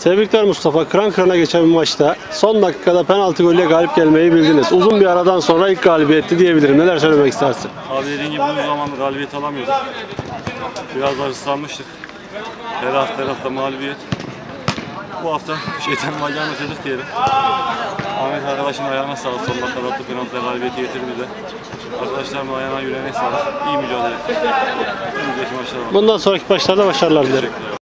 Tebrikler Mustafa. Kıran kırana geçen bir maçta son dakikada penaltı golüyle galip gelmeyi bildiniz. Uzun bir aradan sonra ilk galibiyetti diyebilirim. Neler söylemek istersin? Abi dediğin gibi uzun zamandır galibiyet alamıyorduk. Biraz da hırslanmıştık. Her hafta her hafta mağlubiyet. Bu hafta şeytan bacağını ötedik diyelim. Ahmet arkadaşın ayağına sağlık. Son dakikada attı penaltıda galibiyeti getirdi bize. Arkadaşlarımın ayağına yüreğine sağlık. İyi mücadele ettik. Önümüzdeki maçlara. Bundan sonraki maçlarda başarılar dilerim. Teşekkürler.